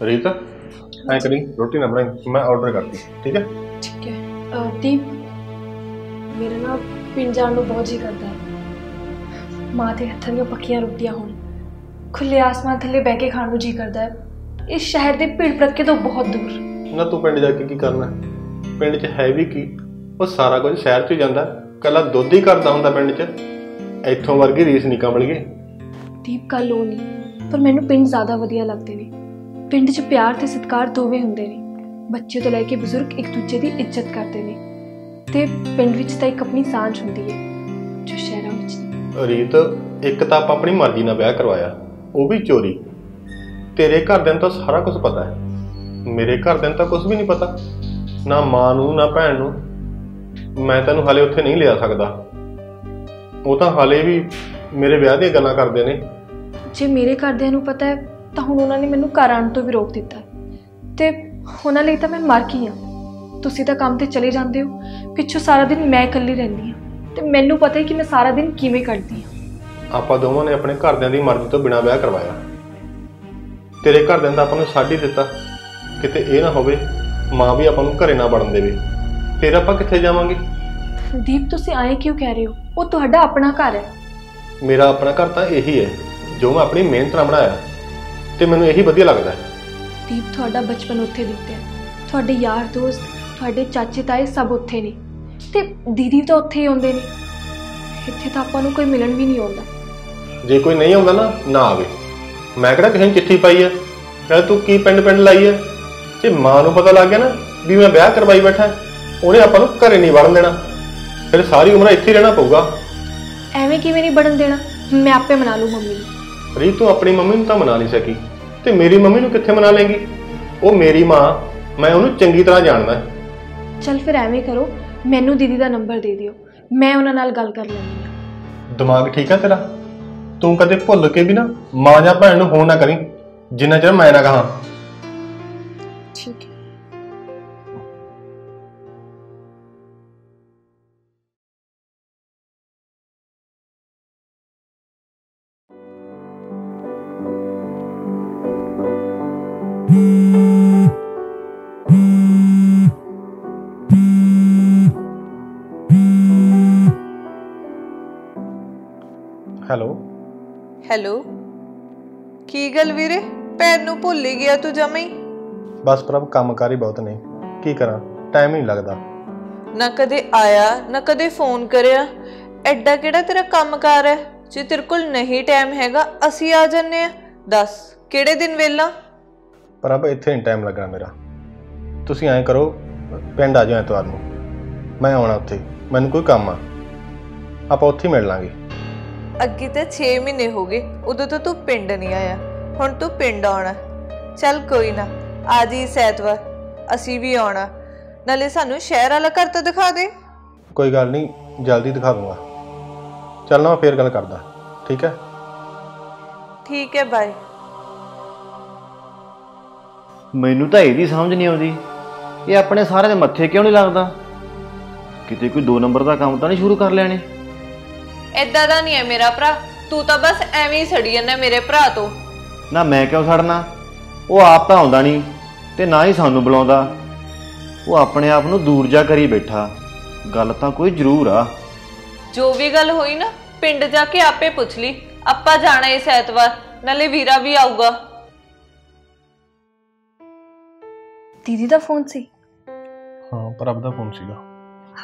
ਰੀਤ ਐ ਕਰੀ ਰੋਟੀ ਨਾ ਬਣਾਈ ਮੈਂ ਆਰਡਰ ਕਰਤੀ ਠੀਕ ਹੈ? ਠੀਕ ਹੈ। ਅਹ, ਦੀਪ ਮੇਰਾ ਨਾ ਪਿੰਡ ਜਾਣ ਨੂੰ ਬਹੁਤ ਜੀ ਕਰਦਾ ਹੈ। ਮਾਂ ਦੇ ਹੱਥਾਂ ਦੀਆਂ ਪੱਕੀਆਂ ਰੋਟੀਆਂ ਹੋਣ ਖੁੱਲੇ ਆਸਮਾਨ ਥੱਲੇ ਬਹਿ ਕੇ ਖਾਣ ਨੂੰ ਜੀ ਕਰਦਾ ਹੈ। ਇਸ ਸ਼ਹਿਰ ਦੇ ਭੀੜ ਭੜੱਕੇ ਤੋਂ ਬਹੁਤ ਦੂਰ। ਨਾ ਤੂੰ ਪਿੰਡ ਜਾ ਕੇ ਕੀ ਕਰਨਾ ਪਿੰਡ 'ਚ ਹੈ ਵੀ ਕੀ? ਉਹ ਸਾਰਾ ਕੁਝ ਸ਼ਹਿਰ 'ਚ ਹੀ ਜਾਂਦਾ ਕੱਲਾ ਦੁੱਧ ਹੀ ਕਰਦਾ ਹੁੰਦਾ ਪਿੰਡ 'ਚ। ਇੱਥੋਂ ਵਰਗੀ ਰੀਸ ਨਹੀਂ ਕੰਬਲ ਗਈ। ਦੀਪ ਗੱਲ ਉਹ ਨਹੀਂ ਪਰ ਮੈਨੂੰ ਪਿੰਡ ਜ਼ਿਆਦਾ ਵਧੀਆ ਲੱਗਦੇ ਨੇ। ਪਿੰਡ 'ਚ ਪਿਆਰ ਤੇ ਸਤਿਕਾਰ ਦੋਵੇਂ ਹੁੰਦੇ ਨੇ। ਬੱਚੇ ਤੋਂ ਲੈ ਕੇ ਬਜ਼ੁਰਗ ਇੱਕ ਦੂਜੇ ਦੀ ਇੱਜ਼ਤ ਕਰਦੇ ਨੇ ਤੇ ਪਿੰਡ ਵਿੱਚ ਤਾਂ ਇੱਕ ਆਪਣੀ ਸਾਂਝ ਹੁੰਦੀ ਹੈ ਜੋ ਸ਼ਹਿਰਾਂ ਵਿੱਚ। ਰੀਤ ਇੱਕ ਤਾਂ ਆਪਾਂ ਆਪਣੀ ਮਰਜ਼ੀ ਨਾਲ ਵਿਆਹ ਕਰਵਾਇਆ ਉਹ ਵੀ ਚੋਰੀ। ਤੇਰੇ ਘਰਦਿਆਂ ਨੂੰ ਤਾਂ ਸਾਰਾ ਕੁਝ ਪਤਾ ਹੈ। ਮੇਰੇ ਘਰਦਿਆਂ ਨੂੰ ਤਾਂ ਕੁਝ ਵੀ ਨਹੀਂ ਪਤਾ। ਨਾ ਮਾਂ ਨੂੰ ਨਾ ਭੈਣ ਨੂੰ। ਮੈਂ ਤੈਨੂੰ ਹਾਲੇ ਉੱਥੇ ਨਹੀਂ ਲਿਆ ਸਕਦਾ। ਉਹ ਤਾਂ ਹਾਲੇ ਵੀ ਮੇਰੇ ਵਿਆਹ ਦੀਆਂ ਗੱਲਾਂ ਕਰਦੇ ਨੇ। ਜੇ ਮੇਰੇ ਘਰਦਿਆਂ ਨੂੰ ਪਤਾ ਹੈ ਤਾਂ ਹੁਣ ਉਹਨਾਂ ਨੇ ਮੈਨੂੰ ਘਰ ਆਉਣ ਤੋਂ ਵੀ ਰੋਕ ਦਿੱਤਾ। ਤੇ ਉਹਨਾਂ ਲਈ ਤਾਂ ਮੈਂ ਮਰ ਗਈ ਹਾਂ। ਤੁਸੀਂ ਤਾਂ ਕੰਮ ਤੇ ਚਲੇ ਜਾਂਦੇ ਹੋ। ਪਿੱਛੋਂ ਸਾਰਾ ਦਿਨ ਮੈਂ ਇਕੱਲੀ ਰਹਿੰਦੀ ਹਾਂ। ਤੇ ਮੈਨੂੰ ਪਤਾ ਹੈ ਕਿ ਮੈਂ ਸਾਰਾ ਦਿਨ ਕਿਵੇਂ ਕੱਢਦੀ ਹਾਂ। ਆਪਾਂ ਦੋਵਾਂ ਨੇ ਆਪਣੇ ਘਰਦਿਆਂ ਦੀ ਮਰਜ਼ੀ ਤੋਂ ਬਿਨਾਂ ਵਿਆਹ ਕਰਵਾਇਆ। ਤੇਰੇ ਘਰਦਿਆਂ ਦਾ ਆਪਾਂ ਨੂੰ ਛੱਡ ਹੀ ਦਿੱਤਾ। ਕਿਤੇ ਇਹ ਨਾ ਹੋਵੇ ਮਾਂ ਵੀ ਆਪਾਂ ਨੂੰ ਘਰੇ ਨਾ ਵੜਨ ਦੇਵੇ। ਫਿਰ ਆਪਾਂ ਕਿੱਥੇ ਜਾਵਾਂਗੇ? ਦੀਪ ਤੁਸੀਂ ਆਏ ਕਿਉਂ ਕਹਿ ਰਹੇ ਹੋ? ਉਹ ਤੁਹਾਡਾ ਆਪਣਾ ਘਰ ਹੈ। ਮੇਰਾ ਆਪਣਾ ਘਰ ਤਾਂ ਇਹੀ ਹੈ। ਜੋ ਮੈਂ ਆਪਣੀ ਮਿਹਨਤ ਨਾਲ ਬਣਾਇਆ। ਤੇ ਮੈਨੂੰ ਇਹੀ ਵਧੀਆ ਲੱਗਦਾ ਹੈ। ਦੀਪ ਤੁਹਾਡਾ ਬਚਪਨ ਉੱਥੇ ਬੀਤਿਆ। ਤੁਹਾਡੇ ਯਾਰ ਦੋਸਤ ਤੁਹਾਡੇ ਚਾਚੇ ਤਾਏ ਸਭ ਉੱਥੇ ਨੇ। ਤੇ ਦੀਦੀ ਤਾਂ ਉੱਥੇ ਹੀ ਆਉਂਦੇ ਨੇ। ਇੱਥੇ ਤਾਂ ਆਪਾਂ ਨੂੰ ਕੋਈ ਮਿਲਣ ਵੀ ਨਹੀਂ ਆਉਂਦਾ। ਜੇ ਕੋਈ ਨਹੀਂ ਆਉਂਦਾ ਨਾ ਨਾ ਆਵੇ। ਮੈਂ ਕਿਹੜਾ ਕਿਸੇ ਨੂੰ ਚਿੱਠੀ ਪਾਈ ਹੈ? ਨਾਲੇ ਤੂੰ ਕੀ ਪਿੰਡ ਪਿੰਡ ਲਾਈ ਹੈ? ਜੇ ਮਾਂ ਨੂੰ ਪਤਾ ਲੱਗ ਗਿਆ ਨਾ ਵੀ ਮੈਂ ਵਿਆਹ ਕਰਵਾਈ ਬੈਠਾ ਉਹਨੇ ਆਪਾਂ ਨੂੰ ਘਰੇ ਨਹੀਂ ਵੜਨ ਦੇਣਾ। ਫਿਰ ਸਾਰੀ ਉਮਰ ਇੱਥੇ ਹੀ ਰਹਿਣਾ ਪਊਗਾ। ਐਵੇਂ ਕਿਵੇਂ ਨਹੀਂ ਬਣਨ ਦੇਣਾ? ਮੈਂ ਆਪੇ ਮਨਾ ਲੂ ਮੰਮੀ ਨੂੰ। ਰੀਤ ਤੂੰ ਆਪਣੀ ਮੰਮੀ ਨੂੰ ਤਾਂ ਮਨਾ ਨਹੀਂ ਸਕੀ। ਤੇ ਮੇਰੀ ਮੰਮੀ ਨੂੰ ਕਿੱਥੇ ਮਨਾ ਲੇਂਗੀ ਉਹ ਮੇਰੀ ਮਾਂ ਮੈਂ ਉਹਨੂੰ ਚੰਗੀ ਤਰ੍ਹਾਂ ਜਾਣਦਾ। ਚਲ ਫਿਰ ਐਵੇਂ ਕਰੋ ਮੈਨੂੰ ਦੀਦੀ ਦਾ ਨੰਬਰ ਦੇ ਦਿਓ। ਮੈਂ ਉਹਨਾਂ ਨਾਲ ਗੱਲ ਕਰ ਲੈਂਦੀ ਹਾਂ। ਦਿਮਾਗ ਠੀਕ ਹੈ ਤੇਰਾ? ਤੂੰ ਕਦੇ ਭੁੱਲ ਕੇ ਵੀ ਨਾ ਮਾਂ ਜਾਂ ਭੈਣ ਨੂੰ ਫੋਨ ਨਾ ਕਰੀ ਜਿੰਨਾ ਚਿਰ ਮੈਂ ਨਾ ਕਹਾਂ। ਹੈਲੋ। ਹੈਲੋ। ਕੀ ਗੱਲ ਵੀਰੇ? ਭੈਣ ਨੂੰ ਭੁੱਲ ਹੀ ਗਿਆ ਤੂੰ ਜਮਈ ਬਸ ਪ੍ਰਭ ਕੰਮਕਾਰ ਹੀ ਬਹੁਤ ਨੇ। ਕੀ ਕਰਾਂ? ਟਾਈਮ ਹੀ ਨਹੀਂ ਲੱਗਦਾ। ਨਾ ਕਦੇ ਆਇਆ ਨਾ ਕਦੇ ਫੋਨ ਕਰਿਆ। ਐਡਾ ਕਿਹੜਾ ਤੇਰਾ ਕੰਮਕਾਰ ਹੈ? ਜੇ ਤੇਰੇ ਕੋਲ ਨਹੀਂ ਟਾਈਮ ਹੈਗਾ ਅਸੀਂ ਆ ਜੰਨੇ ਆ ਦੱਸ ਕਿਹੜੇ ਦਿਨ ਵੇਲਾ ਪ੍ਰਭ ਇੱਥੇ ਨਹੀਂ ਟਾਈਮ ਲੱਗਣਾ ਮੇਰਾ। ਤੁਸੀਂ ਐਂ ਕਰੋ ਪਿੰਡ ਆ ਜਾਓ ਐਤਵਾਰ ਨੂੰ। ਮੈਂ ਆਉਣਾ ਉੱਥੇ। ਮੈਨੂੰ ਕੋਈ ਕੰਮ ਆ। ਆਪਾਂ ਉੱਥੇ ਮਿਲ ਲਾਂਗੇ। ਅੱਗੇ ਤਾਂ 6 ਮਹੀਨੇ ਹੋ ਗਏ ਉਦੋਂ ਤੋਂ ਤੂੰ ਪਿੰਡ ਨਹੀਂ ਆਇਆ ਹੁਣ ਤੂੰ ਪਿੰਡ ਆਉਣਾ। ਚੱਲ ਕੋਈ ਨਾ ਆ ਜੀ ਇਸ ਐਤਵਾਰ ਅਸੀਂ ਵੀ ਆਉਣਾ। ਨਾਲੇ ਸਾਨੂੰ ਸ਼ਹਿਰ ਵਾਲਾ ਘਰ ਤਾਂ ਦਿਖਾ ਦੇ। ਕੋਈ ਗੱਲ ਨਹੀਂ ਜਲਦੀ ਦਿਖਾ ਦੂੰਗਾ। ਚੱਲਣਾ ਮੈਂ ਫੇਰ ਗੱਲ ਕਰਦਾ ਠੀਕ ਹੈ? ਠੀਕ ਹੈ ਬਾਏ। ਮੈਨੂੰ ਤਾਂ ਇਹਦੀ ਸਮਝ ਨਹੀਂ ਆਉਂਦੀ ਇਹ ਆਪਣੇ ਸਾਰਿਆਂ ਦੇ ਮੱਥੇ ਕਿਉਂ ਨਹੀਂ ਲੱਗਦਾ? ਕਿਤੇ ਕੋਈ ਦੋ ਨੰਬਰ ਦਾ ਕੰਮ ਤਾਂ ਨਹੀਂ ਸ਼ੁਰੂ ਕਰ ਲੈਣੇ ਐਦਾਂ ਦਾ ਨਹੀਂ ਹੈ ਮੇਰਾ ਭਰਾ। ਤੂੰ ਤਾਂ ਬਸ ਐਵੇਂ ਹੀ ਸੜੀ ਜਾਂਦਾ ਮੇਰੇ ਭਰਾ ਤੋਂ। ਨਾ ਮੈਂ ਕਿਉਂ ਛੱਡਣਾ ਉਹ ਆਪ ਤਾਂ ਆਉਂਦਾ ਨਹੀਂ ਤੇ ਨਾ ਹੀ ਸਾਨੂੰ ਬੁਲਾਉਂਦਾ। ਉਹ ਆਪਣੇ ਆਪ ਨੂੰ ਦੂਰ ਜਾ ਕਰੀ ਬੈਠਾ। ਗੱਲ ਤਾਂ ਕੋਈ ਜ਼ਰੂਰ ਆ। ਜੋ ਵੀ ਗੱਲ ਹੋਈ ਨਾ ਪਿੰਡ ਜਾ ਕੇ ਆਪੇ ਪੁੱਛ ਲਈ। ਆਪਾਂ ਜਾਣਾ ਇਸ ਐਤਵਾਰ ਨਾਲੇ ਵੀਰਾ ਵੀ ਆਊਗਾ। ਦੀਦੀ ਦਾ ਫੋਨ ਸੀ। ਹਾਂ ਪ੍ਰਭ ਦਾ ਫੋਨ ਸੀਗਾ।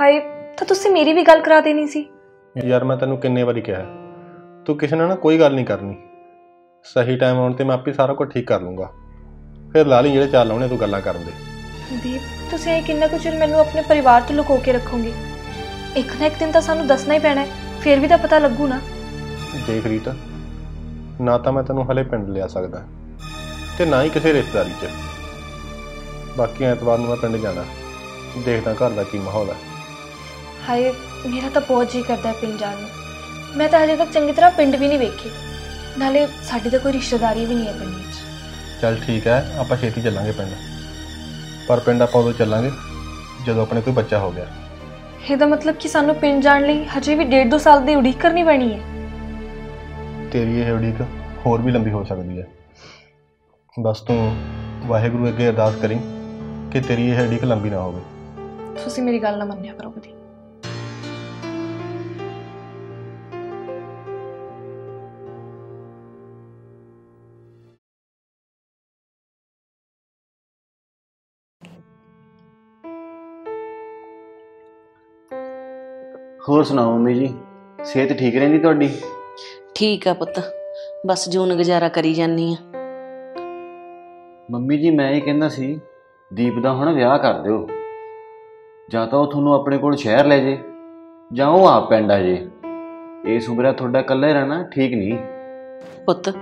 ਹਾਏ ਤਾਂ ਤੁਸੀਂ ਮੇਰੀ ਵੀ ਗੱਲ ਕਰਾ ਦੇਣੀ ਸੀ। ਯਾਰ ਮੈਂ ਤੈਨੂੰ ਕਿੰਨੇ ਵਾਰੀ ਕਿਹਾ ਤੂੰ ਕਿਸੇ ਨਾਲ ਨਾ ਕੋਈ ਗੱਲ ਨਹੀਂ ਕਰਨੀ। ਸਹੀ ਟਾਈਮ ਆਉਣ ਤੇ ਮੈਂ ਆਪੇ ਸਾਰਾ ਕੁਝ ਠੀਕ ਕਰ ਲੂੰਗਾ। ਫਿਰ ਲਾ ਲਈ ਜਿਹੜੇ ਚਾਲ ਲਾਉਣੇ ਤੂੰ ਗੱਲਾਂ ਕਰਨ ਦੇ। ਦੀਪ ਤੁਸੀਂ ਇਹ ਕਿੰਨਾ ਕੁ ਚਿਰ ਮੈਨੂੰ ਆਪਣੇ ਪਰਿਵਾਰ ਤੋਂ ਲੁਕੋ ਕੇ ਰੱਖੋਗੇ? ਇੱਕ ਨਾ ਇੱਕ ਦਿਨ ਤਾਂ ਸਾਨੂੰ ਦੱਸਣਾ ਹੀ ਪੈਣਾ ਹੈ। ਫਿਰ ਵੀ ਤਾਂ ਪਤਾ ਲੱਗੂ ਨਾ। ਦੇਖ ਰੀਤ ਨਾ ਤਾਂ ਮੈਂ ਤੈਨੂੰ ਹਲੇ ਪਿੰਡ ਲਿਆ ਸਕਦਾ ਤੇ ਨਾ ਹੀ ਕਿਸੇ ਰਿਸ਼ਤੇਦਾਰੀ 'ਚ। ਬਾਕੀ ਐਤਵਾਰ ਨੂੰ ਮੈਂ ਪਿੰਡ ਜਾਣਾ। ਦੇਖਦਾ ਘਰ ਦਾ ਕੀ ਮਾਹੌਲ ਹੈ। ਹਾਏ ਮੇਰਾ ਤਾਂ ਬਹੁਤ ਜੀ ਕਰਦਾ ਹੈ ਪਿੰਡ ਜਾਣ ਨੂੰ। ਮੈਂ ਤਾਂ ਹਜੇ ਤੱਕ ਚੰਗੀ ਤਰ੍ਹਾਂ ਪਿੰਡ ਵੀ ਨਹੀਂ ਵੇਖੀ। ਨਾਲੇ ਸਾਡੀ ਤਾਂ ਕੋਈ ਰਿਸ਼ਤੇਦਾਰੀ ਵੀ ਨਹੀਂ ਹੈ ਪਿੰਡ ਵਿੱਚ। ਚੱਲ ਠੀਕ ਹੈ ਆਪਾਂ ਛੇਤੀ ਚੱਲਾਂਗੇ ਪਿੰਡ। ਪਰ ਪਿੰਡ ਆਪਾਂ ਉਦੋਂ ਚੱਲਾਂਗੇ ਜਦੋਂ ਆਪਣੇ ਕੋਈ ਬੱਚਾ ਹੋ ਗਿਆ। ਇਹਦਾ ਮਤਲਬ ਕਿ ਸਾਨੂੰ ਪਿੰਡ ਜਾਣ ਲਈ ਹਜੇ ਵੀ ਡੇਢ ਦੋ ਸਾਲ ਦੀ ਉਡੀਕ ਕਰਨੀ ਪੈਣੀ ਹੈ। ਤੇਰੀ ਇਹ ਉਡੀਕ ਹੋਰ ਵੀ ਲੰਬੀ ਹੋ ਸਕਦੀ ਹੈ। ਬਸ ਤੂੰ ਵਾਹਿਗੁਰੂ ਅੱਗੇ ਅਰਦਾਸ ਕਰੀ ਕਿ ਤੇਰੀ ਇਹ ਹੱਡੀ ਲੰਬੀ ਨਾ ਹੋਵੇ। ਤੁਸੀਂ ਮੇਰੀ ਗੱਲ ਨਾ ਮੰਨਿਆ ਕਰੋ ਕਦੀ। ਹੋਰ ਸੁਣਾਓ ਮੰਮੀ ਜੀ? ਸਿਹਤ ਠੀਕ ਰਹਿੰਦੀ ਤੁਹਾਡੀ? ਠੀਕ ਆ ਪੁੱਤ। ਬਸ ਜੂਨ ਗੁਜ਼ਾਰਾ ਕਰੀ ਜਾਨੀ ਆ। ਮੰਮੀ ਜੀ ਮੈਂ ਇਹ ਕਹਿੰਦਾ ਸੀ ਦੀਪ ਦਾ ਹੁਣ ਵਿਆਹ ਕਰ ਦਿਓ। ਜਾਂ ਤਾਂ ਉਹ ਤੁਹਾਨੂੰ ਆਪਣੇ ਕੋਲ ਸ਼ਹਿਰ ਲੈ ਜੇ ਜਾਂ ਉਹ ਆਪ ਪਿੰਡ ਆ ਜੇ। ਇਸ ਉਮਰੇ ਤੁਹਾਡਾ ਇਕੱਲਾ ਹੀ ਰਹਿਣਾ ਠੀਕ ਨਹੀਂ। ਪੁੱਤ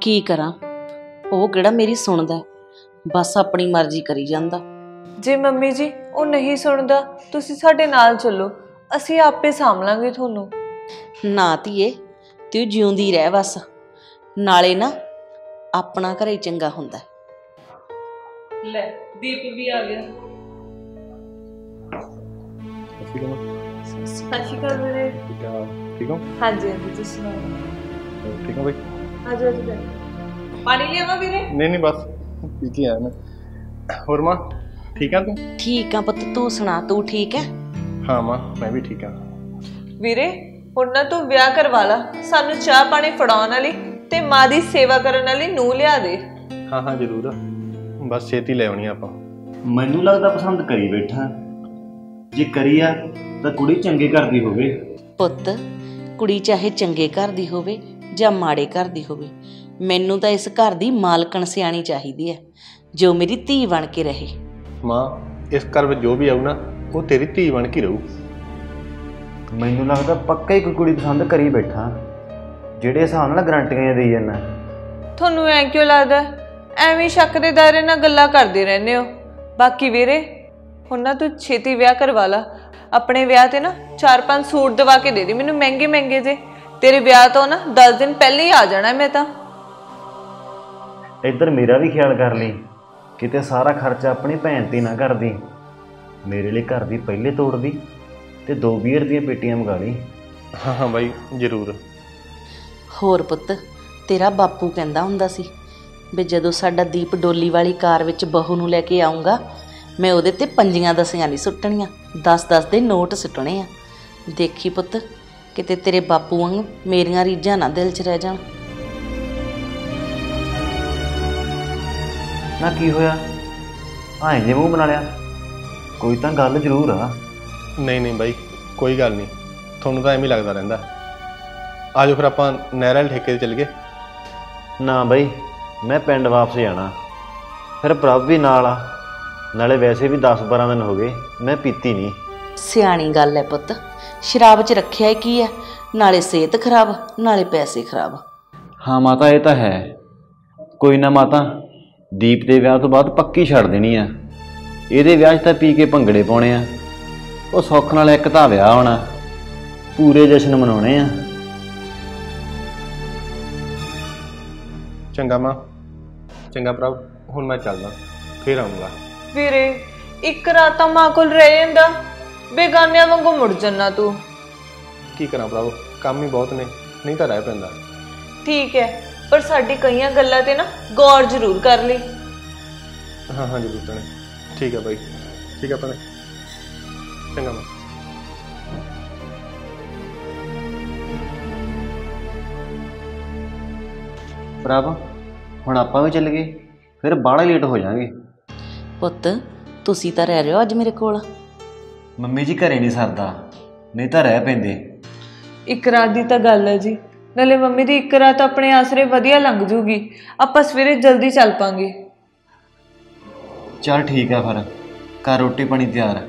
ਕੀ ਕਰਾਂ? ਉਹ ਕਿਹੜਾ ਮੇਰੀ ਸੁਣਦਾ? ਬਸ ਆਪਣੀ ਮਰਜ਼ੀ ਕਰੀ ਜਾਂਦਾ। ਜੇ ਮੰਮੀ ਜੀ ਉਹ ਨਹੀਂ ਸੁਣਦਾ ਤੁਸੀਂ ਸਾਡੇ ਨਾਲ ਚੱਲੋ। ਅਸੀਂ ਆਪੇ ਸਾਂਭ ਲਾਂਗੇ ਤੁਹਾਨੂੰ। ਨਾ ਧੀਏ ਤੂੰ ਜਿਉਂਦੀ ਰਹਿ ਬਸ। ਨਾਲੇ ਨਾ ਆਪਣਾ ਘਰੇ ਚੰਗਾ ਹੁੰਦਾ। ਲੈ ਦੀਪ ਵੀ ਆ ਗਿਆ। ਅਸੀਂ ਠੀਕ ਹੋ? ਹਾਂਜੀ ਹਾਂਜੀ ਤੁਸੀਂ ਸੁਣਾਓ? ਠੀਕ ਹੋ ਬਈ? ਆਜੋ ਆਜੋ ਪਾਣੀ ਲਿਆਵਾਂ ਵੀਰੇ? ਨਹੀਂ ਨਹੀਂ ਬਸ ਪੀ ਕੇ ਆਇਆ ਮੈਂ। ਹੋਰ ਮਾਂ ਠੀਕ ਆ ਤੂੰ? ਠੀਕ ਆ ਪੁੱਤ ਤੂੰ ਸੁਣਾ ਤੂੰ ਠੀਕ ਹੈ ਹਾਂ ਮਾਂ ਮੈਂ ਵੀ ਠੀਕ ਆ ਵੀਰੇ ਹੁਣ ਨਾ ਤੂੰ ਵਿਆਹ ਕਰਵਾ ਲਾ। ਸਾਨੂੰ ਚਾਹ ਪਾਣੀ ਫੜਾਉਣ ਵਾਲੀ ਤੇ ਮਾਂ ਦੀ ਸੇਵਾ ਕਰਨ ਵਾਲੀ ਨੂੰ ਲਿਆ ਦੇ। ਹਾਂ ਹਾਂ ਜ਼ਰੂਰ। ਬਸ ਛੇਤੀ ਲੈ ਆਉਣੀ ਆਪਾਂ। ਮੈਨੂੰ ਲੱਗਦਾ ਪਸੰਦ ਕਰੀ ਬੈਠਾ। ਜੇ ਕਰੀ ਆ ਤਾਂ ਕੁੜੀ ਚੰਗੇ ਘਰ ਦੀ ਹੋਵੇ। ਪੁੱਤ ਕੁੜੀ ਚਾਹੇ ਚੰਗੇ ਘਰ ਦੀ ਹੋਵੇ ਜਾਂ ਮਾੜੇ ਘਰ ਦੀ ਹੋਵੇ ਮੈਨੂੰ ਤਾਂ ਇਸ ਘਰ ਦੀ ਮਾਲਕਣ ਸਿਆਣੀ ਚਾਹੀਦੀ ਹੈ ਜੋ ਮੇਰੀ ਧੀ ਬਣ ਕੇ ਰਹੇ। ਮਾਂ ਇਸ ਘਰ ਵਿੱਚ ਜੋ ਵੀ ਆਊ ਨਾ ਉਹ ਤੇਰੀ ਧੀ ਬਣ ਕੇ ਰਹੂ। ਮੈਨੂੰ ਲੱਗਦਾ ਪੱਕਾ ਹੀ ਕੋਈ ਕੁੜੀ ਪਸੰਦ ਕਰੀ ਬੈਠਾ। ਜਿਹੜੇ ਹਿਸਾਬ ਨਾਲ ਗਰੰਟੀਆਂ ਦੇਈ ਜਾਂਦਾ। ਤੁਹਾਨੂੰ ਐ ਕਿਉਂ ਲੱਗਦਾ? ਐਵੇਂ ਸ਼ੱਕ ਦੇ ਦਾਇਰੇ ਨਾਲ ਗੱਲਾਂ ਕਰਦੇ ਰਹਿੰਦੇ ਹੋ। ਬਾਕੀ ਵੀਰੇ ਹੁਣ ਨਾ ਤੂੰ ਛੇਤੀ ਵਿਆਹ ਕਰਵਾ ਲਾ। ਆਪਣੇ ਵਿਆਹ ਤੇ ਨਾ ਚਾਰ ਪੰਜ ਸੂਟ ਦਵਾ ਕੇ ਦੇ ਦੇ। ਮੈਨੂੰ ਮਹਿੰਗੇ ਮਹਿੰਗੇ ਜੇ। ਤੇਰੇ ਵਿਆਹ ਤੋਂ ਨਾ 10 ਦਿਨ ਪਹਿਲੇ ਹੀ ਆ ਜਾਣਾ ਮੈਂ ਤਾਂ। ਇੱਧਰ ਮੇਰਾ ਵੀ ਖਿਆਲ ਕਰ ਲਈ। ਕਿਤੇ ਸਾਰਾ ਖਰਚਾ ਆਪਣੀ ਭੈਣ ਤੇ ਨਾ ਕਰਦੀ। ਮੇਰੇ ਲਈ ਘਰ ਦੀ ਪਹਿਲੇ ਤੋੜਦੀ ਤੇ ਦੋ ਬੀਅਰ ਦੀਆਂ ਪੇਟੀਆਂ ਮੰਗਾ ਲਈ। ਹਾਂ ਹਾਂ ਬਾਈ ਜ਼ਰੂਰ। ਹੋਰ ਪੁੱਤ ਤੇਰਾ ਬਾਪੂ ਕਹਿੰਦਾ ਹੁੰਦਾ ਸੀ ਵੀ ਜਦੋਂ ਸਾਡਾ ਦੀਪ ਡੋਲੀ ਵਾਲੀ ਕਾਰ ਵਿੱਚ ਬਹੂ ਨੂੰ ਲੈ ਕੇ ਆਉਂਗਾ ਮੈਂ ਉਹਦੇ ਤੇ ਪੰਜੀਆਂ ਦਸੀਆਂ ਨਹੀਂ ਸੁੱਟਣੀਆਂ 10-10 ਦੇ ਨੋਟ ਸੁੱਟਣੇ ਆ। ਦੇਖੀ ਪੁੱਤ ਕਿਤੇ ਤੇਰੇ ਬਾਪੂ ਵਾਂਗ ਮੇਰੀਆਂ ਰੀਝਾਂ ਨਾ ਦਿਲ 'ਚ ਰਹਿ ਜਾਣ। ਨਾ ਕੀ ਹੋਇਆ? ਐਂ ਜੇ ਮੂੰਹ ਬਣਾ ਲਿਆ। ਕੋਈ ਤਾਂ ਗੱਲ ਜ਼ਰੂਰ ਆ। ਨਹੀਂ ਨਹੀਂ ਬਾਈ ਕੋਈ ਗੱਲ ਨਹੀਂ। ਤੁਹਾਨੂੰ ਤਾਂ ਐਵੇਂ ਹੀ ਲੱਗਦਾ ਰਹਿੰਦਾ। ਆਜੋ ਫਿਰ ਆਪਾਂ ਨਹਿਰ ਵਾਲੇ ਠੇਕੇ ਤੇ ਚੱਲ ਗਏ ਨਾ ਬਈ ਮੈਂ ਪਿੰਡ ਵਾਪਸ ਜਾਣਾ। ਫਿਰ ਪ੍ਰਭ ਵੀ ਨਾਲ ਆ। ਨਾਲੇ ਵੈਸੇ ਵੀ 10-12 ਦਿਨ ਹੋ ਗਏ ਮੈਂ ਪੀਤੀ ਨਹੀਂ। ਸਿਆਣੀ ਗੱਲ ਹੈ ਪੁੱਤ। ਸ਼ਰਾਬ 'ਚ ਰੱਖਿਆ ਹੀ ਕੀ ਹੈ ਨਾਲੇ ਸਿਹਤ ਖਰਾਬ ਨਾਲੇ ਪੈਸੇ ਖਰਾਬ। ਹਾਂ ਮਾਤਾ ਇਹ ਤਾਂ ਹੈ। ਕੋਈ ਨਾ ਮਾਤਾ ਦੀਪ ਦੇ ਵਿਆਹ ਤੋਂ ਬਾਅਦ ਪੱਕੀ ਛੱਡ ਦੇਣੀ ਆ। ਇਹਦੇ ਵਿਆਹ 'ਚ ਤਾਂ ਪੀ ਕੇ ਭੰਗੜੇ ਪਾਉਣੇ ਆ। ਉਹ ਸੁੱਖ ਨਾਲ ਇੱਕ ਤਾਂ ਵਿਆਹ ਹੋਣਾ ਪੂਰੇ ਜਸ਼ਨ ਮਨਾਉਣੇ ਆ। ਚੰਗਾ ਮਾਂ ਚੰਗਾ ਭਰਾ ਹੁਣ ਮੈਂ ਚੱਲਦਾ ਫੇਰ ਆਉਂਗਾ। ਵੀਰੇ ਇੱਕ ਰਾਤ ਤਾਂ ਮਾਂ ਕੋਲ ਰਹਿ ਜਾਂਦਾ ਬੇਗਾਨਿਆਂ ਵਾਂਗੂ ਮੁੜ ਜੰਨਾ ਤੂੰ। ਕੀ ਕਰਾਂ ਭਰਾ ਕੰਮ ਹੀ ਬਹੁਤ ਨੇ ਨਹੀਂ ਤਾਂ ਰਹਿ ਪੈਂਦਾ। ਠੀਕ ਹੈ ਪਰ ਸਾਡੀ ਕਈਆਂ ਗੱਲਾਂ ਤੇ ਨਾ ਗੌਰ ਜ਼ਰੂਰ ਕਰ ਲਈ। ਹਾਂ ਹਾਂ ਜ਼ਰੂਰ ਭੈਣੇ। ਠੀਕ ਹੈ ਬਾਈ। ਠੀਕ ਹੈ ਭੈਣੇ। ਚੰਗਾ ਮਾਂ। ਪ੍ਰਭ ਹੁਣ ਆਪਾਂ ਵੀ ਚੱਲ ਗਏ ਫਿਰ ਬਾਹਲਾ ਲੇਟ ਹੋ ਜਾਾਂਗੇ ਪੁੱਤ ਤੁਸੀਂ ਤਾਂ ਰਹਿ ਰਹੇ ਹੋ ਅੱਜ ਮੇਰੇ ਕੋਲ। ਮੰਮੀ ਜੀ ਘਰੇ ਨਹੀਂ ਸਰਦਾ ਨਹੀਂ ਤਾਂ ਰਹਿ ਪੈਂਦੇ। ਇੱਕ ਰਾਤ ਦੀ ਤਾਂ ਗੱਲ ਹੈ ਜੀ। ਨਾਲੇ ਮੰਮੀ ਦੀ ਇੱਕ ਰਾਤ ਆਪਣੇ ਆਸਰੇ ਵਧੀਆ ਲੰਘ ਜੂਗੀ। ਆਪਾਂ ਸਵੇਰੇ ਜਲਦੀ ਚੱਲ ਪਾਂਗੇ। ਚਲ ਠੀਕ ਆ ਫਿਰ। ਘਰ ਰੋਟੀ ਪਾਣੀ ਤਿਆਰ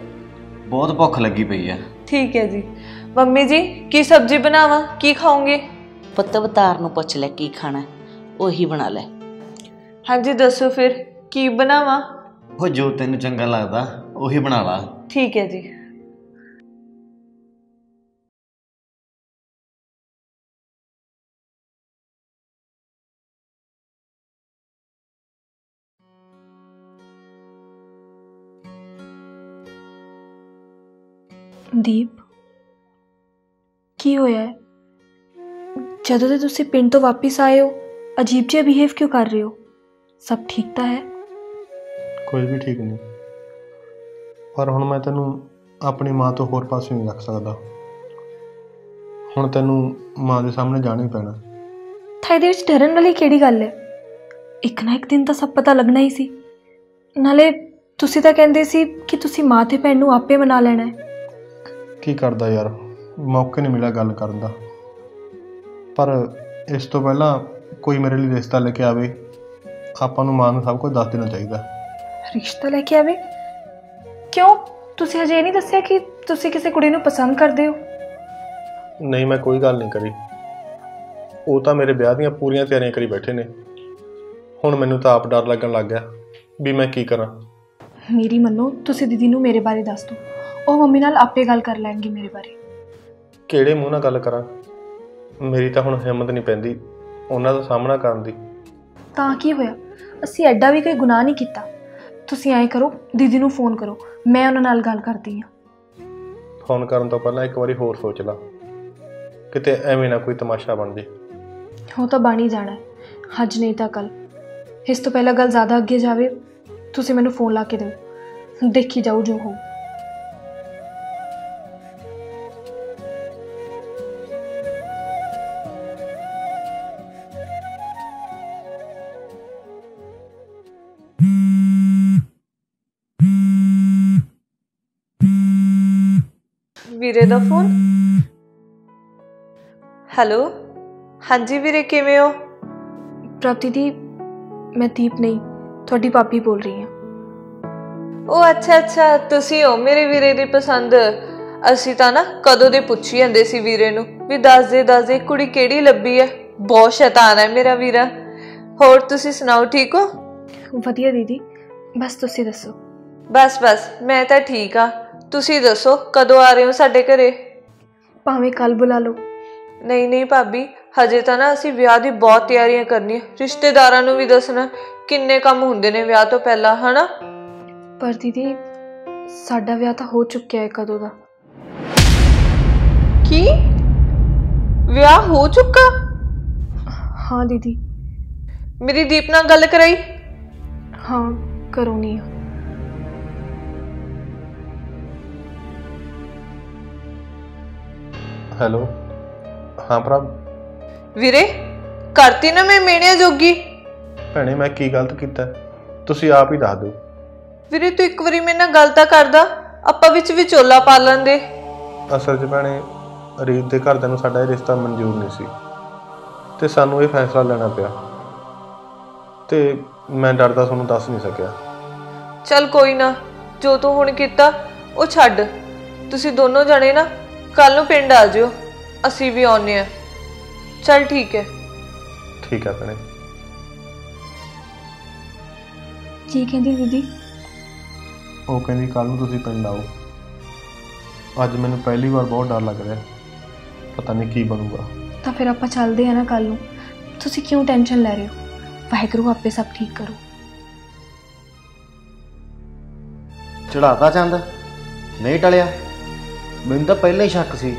ਬਹੁਤ ਭੁੱਖ ਲੱਗੀ ਪਈ ਆ। ਠੀਕ ਹੈ ਜੀ। ਮੰਮੀ ਜੀ ਕੀ ਸਬਜ਼ੀ ਬਣਾਵਾਂ? ਕੀ ਖਾਓਗੇ? ਪੁੱਤ ਅਵਤਾਰ ਨੂੰ ਪੁੱਛ ਲੈ ਕੀ ਖਾਣਾ। ਹੈ, ਉਹੀ ਬਣਾ ਲੈ। ਹਾਂਜੀ ਦੱਸੋ ਫਿਰ ਕੀ ਬਣਾਵਾਂ? ਉਹ ਜੋ ਤੈਨੂੰ ਚੰਗਾ ਲੱਗਦਾ ਉਹੀ ਬਣਾ ਲਾ। ਠੀਕ ਹੈ ਜੀ। ਦੀਪ ਕੀ ਹੋਇਆ ਹੈ? ਜਦੋਂ ਦੇ ਤੁਸੀਂ ਪਿੰਡ ਤੋਂ ਵਾਪਸ ਆਏ ਹੋ ਅਜੀਬ ਜਿਹਾ ਬਿਹੇਵ ਕਿਉਂ ਕਰ ਰਹੇ ਹੋ? ਸਭ ਠੀਕ ਤਾਂ ਹੈ? ਕੋਈ ਵੀ ਠੀਕ ਨਹੀਂ। ਪਰ ਹੁਣ ਮੈਂ ਤੈਨੂੰ ਆਪਣੀ ਮਾਂ ਤੋਂ ਹੋਰ ਪਾਸੇ ਨਹੀਂ ਰੱਖ ਸਕਦਾ। ਹੁਣ ਤੈਨੂੰ ਮਾਂ ਦੇ ਸਾਹਮਣੇ ਜਾਣਾ ਹੀ ਪੈਣਾ। ਤਾਂ ਇਹਦੇ ਵਿੱਚ ਡਰਨ ਵਾਲੀ ਕਿਹੜੀ ਗੱਲ ਹੈ? ਇੱਕ ਨਾ ਇੱਕ ਦਿਨ ਤਾਂ ਸਭ ਪਤਾ ਲੱਗਣਾ ਹੀ ਸੀ। ਨਾਲੇ ਤੁਸੀਂ ਤਾਂ ਕਹਿੰਦੇ ਸੀ ਕਿ ਤੁਸੀਂ ਮਾਂ ਤੇ ਭੈਣ ਨੂੰ ਆਪੇ ਮਨਾ ਲੈਣਾ ਹੈ। ਕੀ ਕਰਦਾ ਯਾਰ? ਮੌਕੇ ਨਹੀਂ ਮਿਲਿਆ ਗੱਲ ਕਰਨ ਦਾ। ਪਰ ਇਸ ਤੋਂ ਪਹਿਲਾਂ ਕੋਈ ਮੇਰੇ ਲਈ ਰਿਸ਼ਤਾ ਲੈ ਕੇ ਆਵੇ ਆਪਾਂ ਨੂੰ ਮਾਂ ਨੂੰ ਸਭ ਕੁਝ ਦੱਸ ਦੇਣਾ ਚਾਹੀਦਾ। ਰਿਸ਼ਤਾ ਲੈ ਕੇ ਆਵੇ? ਕਿਉਂ? ਤੁਸੀਂ ਇਹ ਨਹੀਂ ਦੱਸਿਆ ਕਿ ਤੁਸੀਂ ਕਿਸੇ ਕੁੜੀ ਨੂੰ ਪਸੰਦ ਕਰਦੇ ਹੋ? ਨਹੀਂ ਮੈਂ ਕੋਈ ਗੱਲ ਨਹੀਂ ਕਰੀ। ਉਹ ਤਾਂ ਮੇਰੇ ਵਿਆਹ ਦੀਆਂ ਪੂਰੀਆਂ ਤਿਆਰੀਆਂ ਕਰੀ ਬੈਠੇ ਨੇ। ਹੁਣ ਮੈਨੂੰ ਤਾਂ ਆਪ ਡਰ ਲੱਗਣ ਲੱਗ ਗਿਆ ਵੀ ਮੈਂ ਕੀ ਕਰਾਂ। ਮੇਰੀ ਮੰਨੋ ਤੁਸੀਂ ਦੀਦੀ ਨੂੰ ਮੇਰੇ ਬਾਰੇ ਦੱਸ ਦਿਓ। ਉਹ ਮੰਮੀ ਨਾਲ ਆਪੇ ਗੱਲ ਕਰ ਲੈਣਗੇ ਮੇਰੇ ਬਾਰੇ। ਕਿਹੜੇ ਮੂੰਹ ਨਾਲ ਗੱਲ ਕਰਾਂ? ਮੇਰੀ ਤਾਂ ਹੁਣ ਹਿੰਮਤ ਨਹੀਂ ਪੈਂਦੀ ਉਹਨਾਂ ਦਾ ਸਾਹਮਣਾ ਕਰਨ ਦੀ। ਤਾਂ ਕੀ ਹੋਇਆ? ਅਸੀਂ ਐਡਾ ਵੀ ਕੋਈ ਗੁਨਾਹ ਨਹੀਂ ਕੀਤਾ। ਤੁਸੀਂ ਐਂ ਕਰੋ ਦੀਦੀ ਨੂੰ ਫੋਨ ਕਰੋ ਮੈਂ ਉਹਨਾਂ ਨਾਲ ਗੱਲ ਕਰਦੀ ਹਾਂ। ਫੋਨ ਕਰਨ ਤੋਂ ਪਹਿਲਾਂ ਇੱਕ ਵਾਰੀ ਹੋਰ ਸੋਚ ਲਾ। ਕਿਤੇ ਐਵੇਂ ਨਾ ਕੋਈ ਤਮਾਸ਼ਾ ਬਣ ਜੇ। ਉਹ ਤਾਂ ਬਣ ਹੀ ਜਾਣਾ ਹੈ। ਅੱਜ ਨਹੀਂ ਤਾਂ ਕੱਲ ਇਸ ਤੋਂ ਪਹਿਲਾਂ ਗੱਲ ਜ਼ਿਆਦਾ ਅੱਗੇ ਜਾਵੇ ਤੁਸੀਂ ਮੈਨੂੰ ਫੋਨ ਲਾ ਕੇ ਦਿਓ। ਦੇਖੀ ਜਾਊ ਜੋ ਹੋ ਵੀਰੇ ਦਾ ਫੋਨ? ਹੈਲੋ ਹਾਂਜੀ ਵੀਰੇ ਕਿਵੇਂ ਹੋ? ਦੀਦੀ ਮੈਂ ਦੀਪ ਨਹੀਂ ਤੁਹਾਡੀ ਭਾਬੀ ਬੋਲ ਰਹੀ ਹਾਂ। ਉਹ ਅੱਛਾ ਅੱਛਾ ਤੁਸੀਂ ਹੋ ਮੇਰੇ ਵੀਰੇ ਦੀ ਪਸੰਦ? ਅਸੀਂ ਤਾਂ ਨਾ ਕਦੋਂ ਦੇ ਪੁੱਛੀ ਜਾਂਦੇ ਸੀ ਵੀਰੇ ਨੂੰ ਵੀ ਦੱਸ ਦੇ ਦੱਸ ਦੇ ਕੁੜੀ ਕਿਹੜੀ ਲੱਭੀ ਹੈ ਬਹੁਤ ਸ਼ੈਤਾਨ ਹੈ ਮੇਰਾ ਵੀਰਾ। ਹੋਰ ਤੁਸੀਂ ਸੁਣਾਓ ਠੀਕ ਹੋ? ਵਧੀਆ ਦੀਦੀ ਬਸ ਤੁਸੀਂ ਦੱਸੋ। ਬਸ ਬਸ ਮੈਂ ਤਾਂ ਠੀਕ ਆ। ਤੁਸੀਂ ਦੱਸੋ ਕਦੋਂ ਆ ਰਹੇ ਹੋ ਸਾਡੇ ਘਰੇ? ਭਾਵੇਂ ਕੱਲ ਬੁਲਾ ਲਓ। ਨਹੀਂ ਨਹੀਂ ਭਾਬੀ ਹਜੇ ਤਾਂ ਨਾ ਅਸੀਂ ਵਿਆਹ ਦੀ ਬਹੁਤ ਤਿਆਰੀਆਂ ਕਰਨੀਆਂ। ਰਿਸ਼ਤੇਦਾਰਾਂ ਨੂੰ ਵੀ ਦੱਸਣਾ ਕਿੰਨੇ ਕੰਮ ਹੁੰਦੇ ਨੇ ਵਿਆਹ ਤੋਂ ਪਹਿਲਾਂ ਹਨਾ? ਪਰ ਦੀਦੀ ਸਾਡਾ ਵਿਆਹ ਤਾਂ ਹੋ ਚੁੱਕਿਆ ਹੈ ਕਦੋਂ ਦਾ। ਕੀ? ਵਿਆਹ ਹੋ ਚੁੱਕਾ? ਹਾਂ ਦੀਦੀ। ਮੇਰੀ ਦੀਪ ਨਾਲ ਗੱਲ ਕਰਾਈ? ਹਾਂ ਕਰੋਨੀ ਆ ਹੈਲੋ। ਹਾਂ ਭਰਾ। ਵੀਰੇ ਕਰਤੀ ਨਾ ਮੈਂ ਮੇਣਿਆ ਜੋਗੀ। ਭੈਣੇ ਮੈਂ ਕੀ ਗਲਤ ਕੀਤਾ? ਤੁਸੀਂ ਆਪ ਹੀ ਦੱਸ ਦਿਓ। ਵੀਰੇ ਤੂੰ ਇੱਕ ਵਾਰੀ ਮੇਰੇ ਨਾਲ ਗੱਲ ਤਾਂ ਕਰਦਾ ਆਪਾਂ ਵਿੱਚ ਵਿਚੋਲਾ ਪਾ ਲੈਂਦੇ ਅਸਲ 'ਚ ਭੈਣੇ ਰੀਤ ਦੇ ਘਰਦਿਆਂ ਨੂੰ ਸਾਡਾ ਇਹ ਰਿਸ਼ਤਾ ਮਨਜ਼ੂਰ ਨਹੀਂ ਸੀ। ਤੇ ਸਾਨੂੰ ਇਹ ਫੈਸਲਾ ਲੈਣਾ ਪਿਆ। ਤੇ ਮੈਂ ਡਰਦਾ ਤੁਹਾਨੂੰ ਦੱਸ ਨਹੀਂ ਸਕਿਆ। ਚੱਲ ਕੋਈ ਨਾ ਜੋ ਤੂੰ ਹੁਣ ਕੀਤਾ ਉਹ ਛੱਡ। ਤੁਸੀਂ ਦੋਨੋਂ ਜਣੇ ਨਾ ਕੱਲ ਨੂੰ ਪਿੰਡ ਆ ਜਿਓ। ਅਸੀਂ ਵੀ ਆਉਨੇ ਆ ਚੱਲ ਠੀਕ ਹੈ। ਠੀਕ ਹੈ ਭੈਣੇ। ਕੀ ਕਹਿੰਦੀ ਦੀਦੀ? ਉਹ ਕਹਿੰਦੀ ਕੱਲ ਨੂੰ ਤੁਸੀਂ ਪਿੰਡ ਆਓ। ਅੱਜ ਮੈਨੂੰ ਪਹਿਲੀ ਵਾਰ ਬਹੁਤ ਡਰ ਲੱਗ ਰਿਹਾ। ਪਤਾ ਨਹੀਂ ਕੀ ਬਣੂਗਾ। ਤਾਂ ਫਿਰ ਆਪਾਂ ਚੱਲਦੇ ਆ ਨਾ ਕੱਲ ਨੂੰ। ਤੁਸੀਂ ਕਿਉਂ ਟੈਨਸ਼ਨ ਲੈ ਰਹੇ ਹੋ? ਵਾਹਿਗੁਰੂ ਆਪੇ ਸਭ ਠੀਕ ਕਰੂ। ਚੜਾਤਾ ਚੰਦ? ਨਹੀਂ ਟਲਿਆ? ਮੈਨੂੰ ਤਾਂ ਪਹਿਲਾਂ ਹੀ ਸ਼ੱਕ ਸੀ।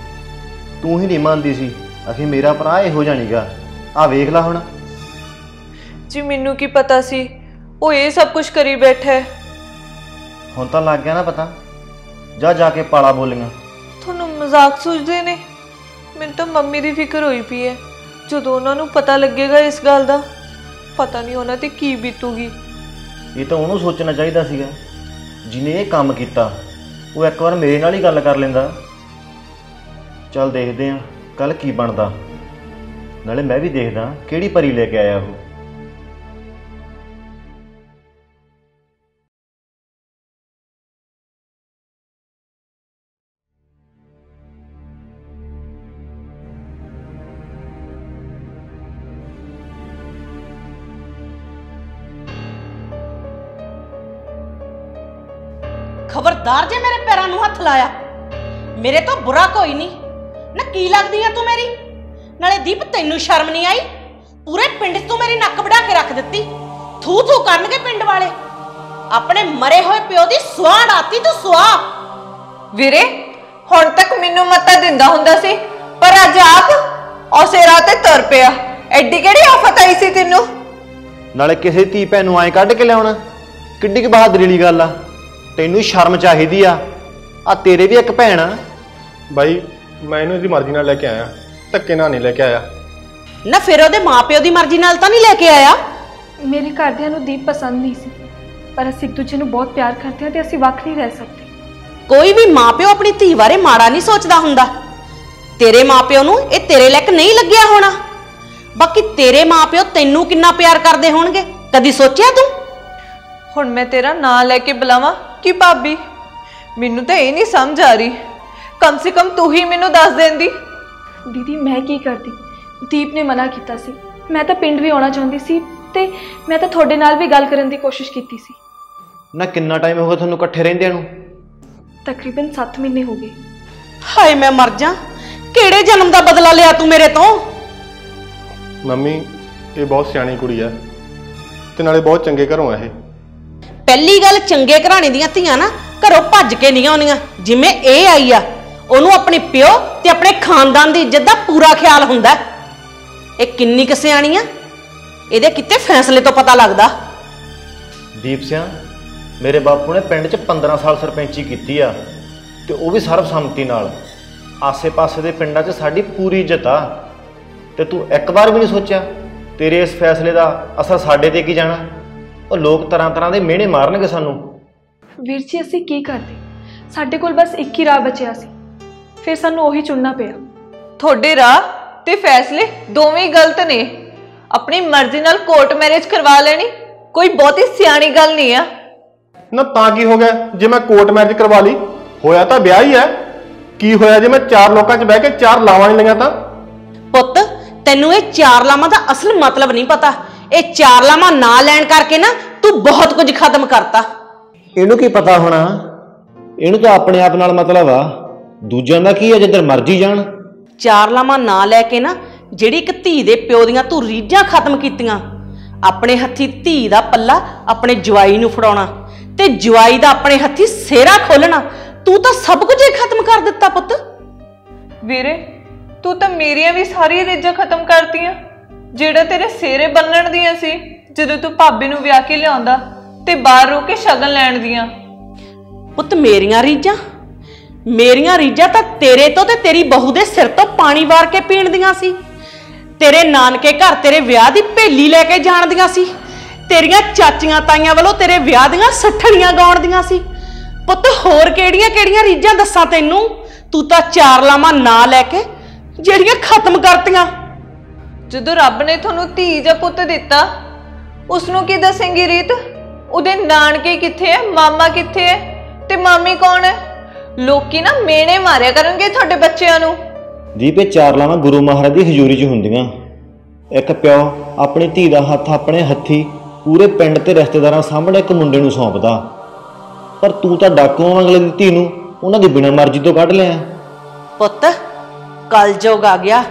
ਤੂੰ ਹੀ ਨਹੀਂ ਮੰਨਦੀ ਸੀ। ਅਖੇ ਮੇਰਾ ਭਰਾ ਇਹੋ ਜਾਣੀਗਾ ਆ ਵੇਖ ਲੈ ਹੁਣ। ਜੀ ਮੈਨੂੰ ਕੀ ਪਤਾ ਸੀ? ਉਹ ਇਹ ਸਭ ਕੁਝ ਕਰੀ ਬੈਠਾ ਹੈ। ਹੁਣ ਤਾਂ ਲੱਗ ਗਿਆ ਨਾ ਪਤਾ। ਜਾ ਜਾ ਕੇ ਪਾਲਾ ਬੋਲੀਆਂ। ਤੁਹਾਨੂੰ ਮਜ਼ਾਕ ਸੋਚਦੇ ਨੇ? ਮੈਨੂੰ ਤਾਂ ਮੰਮੀ ਦੀ ਫਿਕਰ ਹੋਈ ਪਈ ਹੈ। ਜਦੋਂ ਉਹਨਾਂ ਨੂੰ ਪਤਾ ਲੱਗੇਗਾ ਇਸ ਗੱਲ ਦਾ ਪਤਾ ਨਹੀਂ ਉਹਨਾਂ ਤੇ ਕੀ ਬੀਤੂਗੀ। ਇਹ ਤਾਂ ਉਹਨੂੰ ਸੋਚਣਾ ਚਾਹੀਦਾ ਸੀਗਾ। ਜਿਹਨੇ ਇਹ ਕੰਮ ਕੀਤਾ। ਉਹ ਇੱਕ ਵਾਰ ਮੇਰੇ ਨਾਲ ਹੀ ਗੱਲ ਕਰ ਲੈਂਦਾ। ਚੱਲ ਦੇਖਦੇ ਆਂ ਕੱਲ ਕੀ ਬਣਦਾ। ਨਾਲੇ ਮੈਂ ਵੀ ਦੇਖਦਾ ਕਿਹੜੀ ਪਰੀ ਲੈ ਕੇ ਆਇਆ ਉਹ। ਖਬਰਦਾਰ ਜੇ ਮੇਰੇ ਪੈਰਾਂ ਨੂੰ ਹੱਥ ਲਾਇਆ। ਮੇਰੇ ਤੋਂ ਬੁਰਾ ਕੋਈ ਨਹੀਂ। ਨਾ ਕੀ ਲੱਗਦੀ ਆ ਤੂੰ ਮੇਰੀ? ਨਾਲੇ ਦੀਪ ਤੈਨੂੰ ਸ਼ਰਮ ਨਹੀਂ ਆਈ? ਪੂਰੇ ਪਿੰਡ 'ਚ ਤੂੰ ਮੇਰੀ ਨੱਕ ਵਢਾ ਕੇ ਰੱਖ ਦਿੱਤੀ। ਥੂ ਥੂ ਕਰਨਗੇ ਪਿੰਡ ਵਾਲੇ। ਆਪਣੇ ਮਰੇ ਹੋਏ ਪਿਓ ਦੀ ਸੁਆਹ ਡਾਤੀ ਤੂੰ ਸੁਆਹ। ਵੀਰੇ ਹੁਣ ਤੱਕ ਮੈਨੂੰ ਮੱਤਾ ਦਿੰਦਾ ਹੁੰਦਾ ਸੀ ਪਰ ਅੱਜ ਆਪ ਉਸੇ ਰਾਹ ਤੇ ਤੁਰ ਪਿਆ। ਐਡੀ ਕਿਹੜੀ ਆਫਤ ਆਈ ਸੀ ਤੈਨੂੰ? ਨਾਲੇ ਕਿਸੇ ਧੀ ਭੈਣ ਨੂੰ ਐਂ ਕੱਢ ਕੇ ਲਿਆਉਣਾ। ਕਿੱਡੀ ਕੁ ਬਹਾਦਰੀ ਵਾਲੀ ਗੱਲ ਆ। ਤੈਨੂੰ ਸ਼ਰਮ ਚਾਹੀਦੀ ਆ। ਆ ਤੇਰੇ ਵੀ ਇੱਕ ਭੈਣ ਆ। ਬਾਈ ਮੈਂ ਇਹਨੂੰ ਇਹਦੀ ਮਰਜ਼ੀ ਨਾਲ ਲੈ ਕੇ ਆਇਆ। ਧੱਕੇ ਨਾਲ ਨਹੀਂ ਲੈ ਕੇ ਆਇਆ। ਨਾ ਫਿਰ ਉਹਦੇ ਮਾਪਿਓ ਦੀ ਮਰਜ਼ੀ ਨਾਲ ਤਾਂ ਨਹੀਂ ਲੈ ਕੇ ਆਇਆ? ਮੇਰੇ ਘਰਦਿਆਂ ਨੂੰ ਦੀਪ ਪਸੰਦ ਨਹੀਂ ਸੀ। ਪਰ ਅਸੀਂ ਇੱਕ ਦੂਜੇ ਨੂੰ ਬਹੁਤ ਪਿਆਰ ਕਰਦੇ ਹਾਂ ਤੇ ਅਸੀਂ ਵੱਖ ਨਹੀਂ ਰਹਿ ਸਕਦੇ। ਕੋਈ ਵੀ ਮਾਪਿਓ ਆਪਣੀ ਧੀ ਬਾਰੇ ਮਾੜਾ ਨਹੀਂ ਸੋਚਦਾ ਹੁੰਦਾ। ਤੇਰੇ ਮਾਪਿਓ ਨੂੰ ਇਹ ਤੇਰੇ ਲੱਕ ਨਹੀਂ ਲੱਗਿਆ ਹੋਣਾ। ਬਾਕੀ ਤੇਰੇ ਮਾਪਿਓ ਤੈਨੂੰ ਕਿੰਨਾ ਪਿਆਰ ਕਰਦੇ ਹੋਣਗੇ? ਕਦੀ ਸੋਚਿਆ ਤੂੰ? ਹੁਣ ਮੈਂ ਤੇਰਾ ਨਾਂ ਲੈ ਕੇ ਬੁਲਾਵਾਂ ਕਿ ਭਾਬੀ? ਮੈਨੂੰ ਤਾਂ ਇਹ ਨਹੀਂ ਸਮਝ ਆ ਰਹੀ। ਕਮ ਸੇ ਕਮ ਤੂੰ ਹੀ ਮੈਨੂੰ ਦੱਸ ਦੇਂਦੀ। ਦੀਦੀ ਮੈਂ ਕੀ ਕਰਦੀ? ਦੀਪ ਨੇ ਮਨਾ ਕੀਤਾ ਸੀ। ਮੈਂ ਤਾਂ ਪਿੰਡ ਵੀ ਆਉਣਾ ਚਾਹੁੰਦੀ ਸੀ ਤੇ ਮੈਂ ਤਾਂ ਤੁਹਾਡੇ ਨਾਲ ਵੀ ਗੱਲ ਕਰਨ ਦੀ ਕੋਸ਼ਿਸ਼ ਕੀਤੀ ਸੀ। ਨਾ ਕਿੰਨਾ ਟਾਈਮ ਹੋ ਗਿਆ ਤੁਹਾਨੂੰ ਇਕੱਠੇ ਰਹਿੰਦਿਆਂ ਨੂੰ? ਤਕਰੀਬਨ 7 ਮਹੀਨੇ ਹੋ ਗਏ। ਹਾਏ ਮੈਂ ਮਰ ਜਾ। ਕਿਹੜੇ ਜਨਮ ਦਾ ਬਦਲਾ ਲਿਆ ਤੂੰ ਮੇਰੇ ਤੋਂ? ਮੰਮੀ ਇਹ ਬਹੁਤ ਸਿਆਣੀ ਕੁੜੀ ਆ ਤੇ ਨਾਲੇ ਬਹੁਤ ਚੰਗੇ ਘਰੋਂ ਆ ਇਹ। ਪਹਿਲੀ ਗੱਲ ਚੰਗੇ ਘਰਾਣੇ ਦੀਆਂ ਧੀਆਂ ਨਾ ਘਰੋਂ ਭੱਜ ਕੇ ਨਹੀਂ ਆਉਂਦੀਆਂ ਜਿਵੇਂ ਇਹ ਆਈ ਆ, ਉਹਨੂੰ ਆਪਣੇ ਪਿਓ ਤੇ ਆਪਣੇ ਖਾਨਦਾਨ ਦੀ ਇੱਜ਼ਤ ਦਾ ਪੂਰਾ ਖਿਆਲ ਹੁੰਦਾ। ਹੈ। ਇਹ ਕਿੰਨੀ ਕੁ ਸਿਆਣੀ ਆ? ਇਹਦੇ ਕਿਤੇ ਫੈਸਲੇ ਤੋਂ ਪਤਾ ਲੱਗਦਾ। ਦੀਪ ਸਿਆ, ਮੇਰੇ ਬਾਪੂ ਨੇ ਪਿੰਡ 'ਚ 15 ਸਾਲ ਸਰਪੰਚੀ ਕੀਤੀ ਆ ਤੇ ਉਹ ਵੀ ਸਰਬਸੰਮਤੀ ਨਾਲ। ਆਸੇ-ਪਾਸੇ ਦੇ ਪਿੰਡਾਂ 'ਚ ਸਾਡੀ ਪੂਰੀ ਇੱਜ਼ਤ ਆ। ਤੇ ਤੂੰ ਇੱਕ ਵਾਰ ਵੀ ਨਹੀਂ ਸੋਚਿਆ, ਤੇਰੇ ਇਸ ਫੈਸਲੇ ਦਾ ਅਸਰ ਸਾਡੇ ਤੇ ਕੀ ਜਾਣਾ? ਉਹ ਲੋਕ ਤਰ੍ਹਾਂ ਤਰ੍ਹਾਂ ਦੇ ਮਿਹਣੇ ਮਾਰਨਗੇ ਸਾਨੂੰ। ਵੀਰ ਜੀ ਅਸੀਂ ਕੀ ਕਰਦੇ? ਸਾਡੇ ਕੋਲ ਬਸ ਇੱਕ ਹੀ ਰਾਹ ਬਚਿਆ ਸੀ। ਫਿਰ ਸਾਨੂੰ ਉਹੀ ਚੁਣਨਾ ਪਿਆ। ਤੁਹਾਡੇ ਰਾਹ ਤੇ ਫੈਸਲੇ ਦੋਵੇਂ ਗਲਤ ਨੇ। ਆਪਣੀ ਮਰਜ਼ੀ ਨਾਲ ਕੋਰਟ ਮੈਰਿਜ ਕਰਵਾ ਲੈਣੀ ਕੋਈ ਬਹੁਤੀ ਸਿਆਣੀ ਗੱਲ ਨਹੀਂ ਆ। ਨਾ ਤਾਂ ਕੀ ਹੋ ਗਿਆ? ਜੇ ਮੈਂ ਕੋਰਟ ਮੈਰਿਜ ਕਰਵਾ ਲਈ ਹੋਇਆ ਤਾਂ ਵਿਆਹ ਹੀ ਹੈ। ਕੀ ਹੋਇਆ ਜੇ ਮੈਂ ਚਾਰ ਲੋਕਾਂ 'ਚ ਬਹਿ ਕੇ ਚਾਰ ਲਾਵਾਂ ਨਹੀਂ ਲਈਆਂ ਤਾਂ? ਪੁੱਤ ਤੈਨੂੰ ਇਹ ਚਾਰ ਲਾਵਾਂ ਦਾ ਅਸਲ ਮਤਲਬ ਨਹੀਂ ਪਤਾ। ਇਹ ਚਾਰ ਲਾਵਾਂ ਨਾ ਲੈਣ ਕਰਕੇ ਨਾ ਤੂੰ ਬਹੁਤ ਕੁਝ ਖਤਮ ਕਰਤਾ। ਇਹਨੂੰ ਕੀ ਪਤਾ ਹੋਣਾ? ਇਹਨੂੰ ਤਾਂ ਆਪਣੇ ਆਪ ਨਾਲ ਮਤਲਬ ਆ। ਦੂਜਿਆਂ ਦਾ ਕੀ ਹੈ ਜਿੱਧਰ ਮਰਜ਼ੀ ਜਾਣ। ਚਾਰ ਲਾਵਾਂ ਨਾ ਲੈ ਕੇ ਨਾ ਜਿਹੜੀ ਇੱਕ ਧੀ ਦੇ ਪਿਓ ਦੀਆਂ ਤੂੰ ਰੀਝਾਂ ਖਤਮ ਕੀਤੀਆਂ ਆਪਣੇ ਹੱਥੀ ਧੀ ਦਾ ਪੱਲਾ ਆਪਣੇ ਜਵਾਈ ਨੂੰ ਫੜਾਉਣਾ ਤੇ ਜਵਾਈ ਦਾ ਆਪਣੇ ਹੱਥੀ ਸਿਹਰਾ ਖੋਲਣਾ ਤੂੰ ਤਾਂ ਸਭ ਕੁਝ ਹੀ ਖਤਮ ਕਰ ਦਿੱਤਾ ਪੁੱਤ। ਵੀਰੇ ਤੂੰ ਤਾਂ ਮੇਰੀਆਂ ਵੀ ਸਾਰੀਆਂ ਰੀਝਾਂ ਖਤਮ ਕਰਤੀਆਂ ਜਿਹੜਾ ਤੇਰੇ ਸਿਰੇ ਬੰਨਣ ਦੀਆਂ ਸੀ ਜਦੋਂ ਤੂੰ ਭਾਬੀ ਨੂੰ ਵਿਆਹ ਕੇ ਲਿਆਉਂਦਾ। ਤੇ ਬਾਹਰ ਰੋ ਕੇ ਸ਼ਗਨ ਲੈਣ ਦੀਆਂ। ਪੁੱਤ ਮੇਰੀਆਂ ਰੀਝਾਂ? ਮੇਰੀਆਂ ਰੀਝਾਂ ਤਾਂ ਤੇਰੇ ਤੋਂ ਤੇ ਤੇਰੀ ਬਹੂ ਦੇ ਸਿਰ ਤੋਂ ਪਾਣੀ ਵਾਰ ਕੇ ਪੀਣ ਦੀਆਂ ਸੀ। ਤੇਰੇ ਨਾਨਕੇ ਘਰ ਤੇਰੇ ਵਿਆਹ ਦੀ ਭੇਲੀ ਲੈ ਕੇ ਜਾਣ ਦੀਆਂ ਸੀ। ਤੇਰੀਆਂ ਚਾਚੀਆਂ ਤਾਈਆਂ ਵੱਲੋਂ ਤੇਰੇ ਵਿਆਹ ਦੀਆਂ ਸੱਠਣੀਆਂ ਗਾਉਣ ਦੀਆਂ ਸੀ। ਪੁੱਤ ਹੋਰ ਕਿਹੜੀਆਂ ਕਿਹੜੀਆਂ ਰੀਝਾਂ ਦੱਸਾਂ ਤੈਨੂੰ? ਤੂੰ ਤਾਂ ਚਾਰ ਲਾਵਾਂ ਨਾ ਲੈ ਕੇ ਜਿਹੜੀਆਂ ਖਤਮ ਕਰਤੀਆਂ। ਜਦੋਂ ਰੱਬ ਨੇ ਤੁਹਾਨੂੰ ਧੀ ਜਾਂ ਪੁੱਤ ਦਿੱਤਾ ਉਸ ਨੂੰ ਕੀ ਦੱਸੇਂਗੀ ਰੀਤ? ਉਹਦੇ ਨਾਨਕੇ ਕਿੱਥੇ ਹੈ ਮਾਮਾ ਕਿੱਥੇ ਹੈ ਤੇ ਮਾਮੀ ਕੌਣ ਹੈ ਲੋਕੀ ਨਾ ਮੇਨੇ ਮਾਰਿਆ ਕਰਨਗੇ ਤੁਹਾਡੇ ਬੱਚਿਆਂ ਨੂੰ। ਦੀਪ ਇਹ ਚਾਰ ਲਾਵਾਂ ਗੁਰੂ ਮਹਾਰਾਜ ਦੀ ਹਜ਼ੂਰੀ 'ਚ ਹੁੰਦੀਆਂ। ਇੱਕ ਪਿਓ ਆਪਣੀ ਧੀ ਦਾ ਹੱਥ ਆਪਣੇ ਹੱਥੀ ਪੂਰੇ ਪਿੰਡ ਤੇ ਰਿਸ਼ਤੇਦਾਰਾਂ ਸਾਹਮਣੇ ਇੱਕ ਮੁੰਡੇ ਨੂੰ ਸੌਂਪਦਾ। ਪਰ ਤੂੰ ਤਾਂ ਡਾਕੂਆਂ ਅਗਲੇ ਦੀ ਧੀ ਨੂੰ ਉਹਨਾਂ ਦੀ ਬਿਨਾਂ ਮਰਜ਼ੀ ਤੋਂ ਕੱਢ ਲਿਆ। ਪੁੱਤ ਕਲਯੁਗ ਆ ਗਿਆ।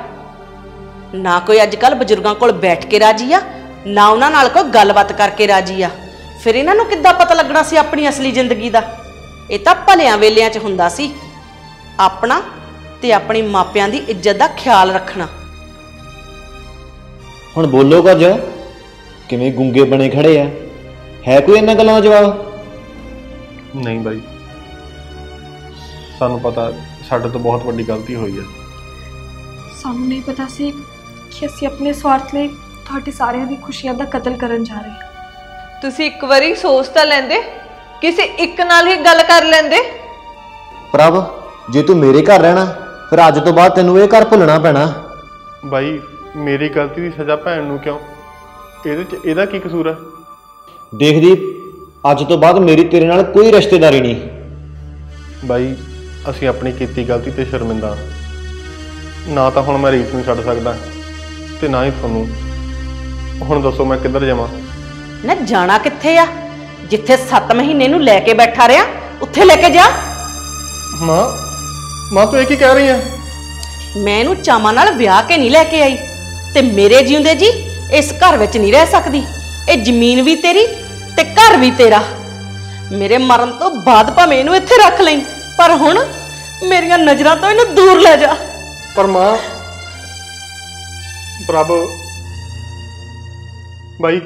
ਨਾ ਕੋਈ ਅੱਜ ਕੱਲ ਬਜ਼ੁਰਗਾਂ ਕੋਲ ਬੈਠ ਕੇ ਰਾਜੀ ਆ ਨਾ ਉਹਨਾਂ ਨਾਲ ਕੋਈ ਗੱਲਬਾਤ ਕਰਕੇ ਰਾਜੀ ਆ। ਫਿਰ ਇਹਨਾਂ ਨੂੰ ਕਿੱਦਾਂ ਪਤਾ ਲੱਗਣਾ ਸੀ ਆਪਣੀ ਅਸਲੀ ਜ਼ਿੰਦਗੀ ਦਾ? ਇਹ ਤਾਂ ਭਲਿਆਂ ਵੇਲਿਆਂ 'ਚ ਹੁੰਦਾ ਸੀ। ਆਪਣਾ ਤੇ ਆਪਣੀ ਮਾਪਿਆਂ ਦੀ ਇੱਜ਼ਤ ਦਾ ਖਿਆਲ ਰੱਖਣਾ। ਹੁਣ ਬੋਲੋ ਕੁਝ। ਕਿਵੇਂ ਗੁੰਗੇ ਬਣੇ ਖੜੇ ਆ? ਹੈ ਕੋਈ ਇਹਨਾਂ ਗੱਲਾਂ ਦਾ ਜਵਾਬ? ਨਹੀਂ ਬਾਈ। ਸਾਨੂੰ ਪਤਾ ਸਾਡੇ ਤੋਂ ਬਹੁਤ ਵੱਡੀ ਗਲਤੀ ਹੋਈ ਹੈ ਸਾਨੂੰ ਨਹੀਂ ਪਤਾ ਸੀ ਕਿ ਅਸੀਂ ਆਪਣੇ ਸਵਾਰਥ ਲਈ ਤੁਹਾਡੇ ਸਾਰਿਆਂ ਦੀ ਖੁਸ਼ੀਆਂ ਦਾ ਕਤਲ ਕਰਨ ਜਾ ਰਹੇ ਹਾਂ। ਤੁਸੀਂ ਇੱਕ ਵਾਰੀ ਸੋਚ ਤਾਂ ਲੈਂਦੇ? ਕਿਸੇ ਇੱਕ ਨਾਲ ਹੀ ਗੱਲ ਕਰ ਲੈਂਦੇ? ਪ੍ਰਭ ਜੇ ਤੂੰ ਮੇਰੇ ਘਰ ਰਹਿਣਾ ਫਿਰ ਅੱਜ ਤੋਂ ਬਾਅਦ ਤੈਨੂੰ ਇਹ ਘਰ ਭੁੱਲਣਾ ਪੈਣਾ। ਬਾਈ ਮੇਰੀ ਗਲਤੀ ਦੀ ਸਜ਼ਾ ਭੈਣ ਨੂੰ ਕਿਉਂ? ਇਹਦੇ 'ਚ ਇਹਦਾ ਕੀ ਕਸੂਰ ਹੈ? ਦੇਖਦੀ ਅੱਜ ਤੋਂ ਬਾਅਦ ਮੇਰੀ ਤੇਰੇ ਨਾਲ ਕੋਈ ਰਿਸ਼ਤੇਦਾਰੀ ਨਹੀਂ। ਬਾਈ ਅਸੀਂ ਆਪਣੀ ਕੀਤੀ ਗਲਤੀ ਤੇ ਸ਼ਰਮਿੰਦਾ। ਨਾ ਤਾਂ ਹੁਣ ਮੈਂ ਰੀਤ ਨੂੰ ਛੱਡ ਸਕਦਾ ਤੇ ਨਾ ਹੀ ਤੁਹਾਨੂੰ ਹੁਣ ਦੱਸੋ ਮੈਂ ਕਿੱਧਰ ਜਾਵਾਂ? ਨਾ ਜਾਣਾ ਕਿੱਥੇ ਆ? ਜਿੱਥੇ 7 ਮਹੀਨੇ ਨੂੰ ਲੈ ਕੇ ਬੈਠਾ ਰਿਆ ਉੱਥੇ ਲੈ ਕੇ ਜਾ। ਮਾਂ ਮਾਂ ਤੂੰ ਇਹ ਕੀ ਕਹਿ ਰਹੀ ਹੈ ਮੈਂ ਇਹਨੂੰ ਚਾਵਾਂ ਨਾਲ ਵਿਆਹ ਕੇ ਨਹੀਂ ਲੈ ਕੇ ਆਈ ਤੇ ਮੇਰੇ ਜਿਉਂਦੇ ਜੀ ਇਸ ਘਰ ਵਿੱਚ ਨਹੀਂ ਰਹਿ ਸਕਦੀ। ਇਹ ਜ਼ਮੀਨ ਵੀ ਤੇਰੀ ਤੇ ਘਰ ਵੀ ਤੇਰਾ। ਮੇਰੇ ਮਰਨ ਤੋਂ ਬਾਅਦ ਭਾਵੇਂ ਇਹਨੂੰ ਇੱਥੇ ਰੱਖ ਲਈ ਪਰ ਹੁਣ ਮੇਰੀਆਂ ਨਜ਼ਰਾਂ ਤੋਂ ਇਹਨੂੰ ਦੂਰ ਲੈ ਜਾ। ਪਰ ਮਾਂ ਪ੍ਰਭ ਬਾਈ